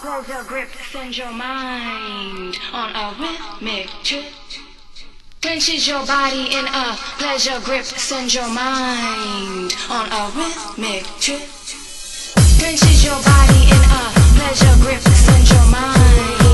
Prosure grip, your mind on a rhythmic trip. Your body in a pleasure grip, send your mind on a rhythmic trip. Clenches your body in a pleasure grip, send your mind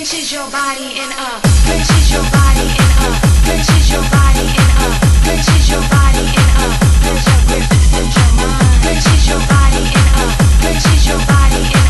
Purchase your body in a, purchase your body in a, purchase your body in a, purchase your body in a, purchase your body in a, purchase your body in a.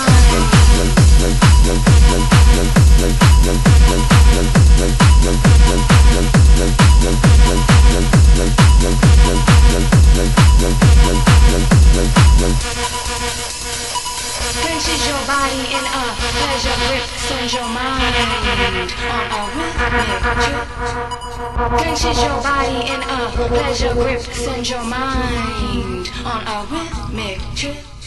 pleasure grip, send your mind on a rhythmic trip. Pinches your body in a pleasure grip, send your mind on a rhythmic trip.